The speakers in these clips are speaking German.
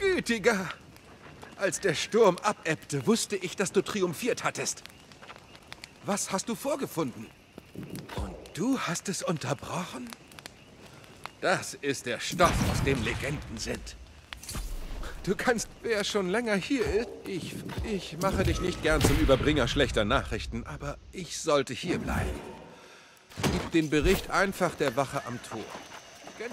Rüdiger, als der Sturm abebbte, wusste ich, dass du triumphiert hattest. Was hast du vorgefunden? Und du hast es unterbrochen? Das ist der Stoff, aus dem Legenden sind. Du kannst, wer schon länger hier ist, ich, ich mache dich nicht gern zum Überbringer schlechter Nachrichten, aber ich sollte hier bleiben. Gib den Bericht einfach der Wache am Tor. Gönn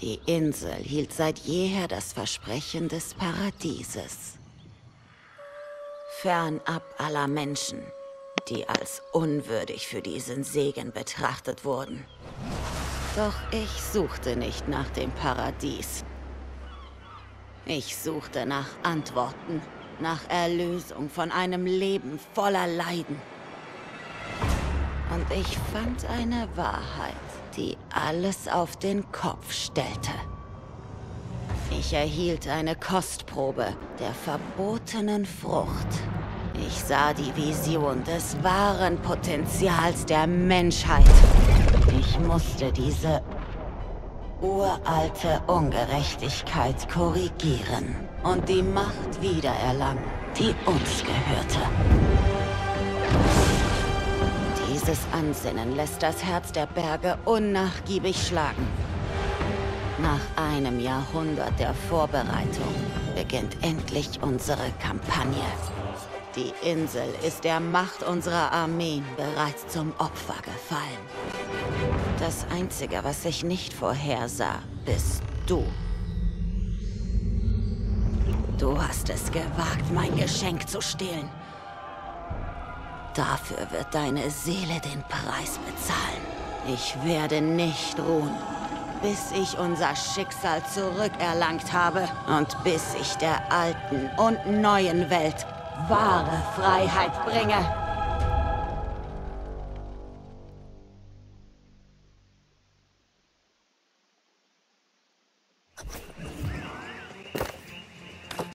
Die Insel hielt seit jeher das Versprechen des Paradieses. Fernab aller Menschen, die als unwürdig für diesen Segen betrachtet wurden. Doch ich suchte nicht nach dem Paradies. Ich suchte nach Antworten, nach Erlösung von einem Leben voller Leiden. Und ich fand eine Wahrheit, die alles auf den Kopf stellte. Ich erhielt eine Kostprobe der verbotenen Frucht. Ich sah die Vision des wahren Potenzials der Menschheit. Ich musste diese uralte Ungerechtigkeit korrigieren und die Macht wiedererlangen, die uns gehörte. Dieses Ansinnen lässt das Herz der Berge unnachgiebig schlagen. Nach einem Jahrhundert der Vorbereitung beginnt endlich unsere Kampagne. Die Insel ist der Macht unserer Armeen bereits zum Opfer gefallen. Das Einzige, was ich nicht vorhersah, bist du. Du hast es gewagt, mein Geschenk zu stehlen. Dafür wird deine Seele den Preis bezahlen. Ich werde nicht ruhen, bis ich unser Schicksal zurückerlangt habe und bis ich der alten und neuen Welt wahre Freiheit bringe.